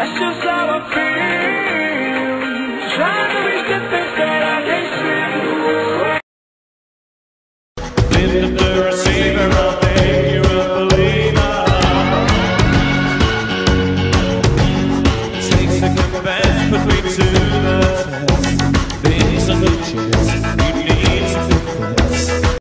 That's just how I feel. Trying to reach the things that I can't see. Live the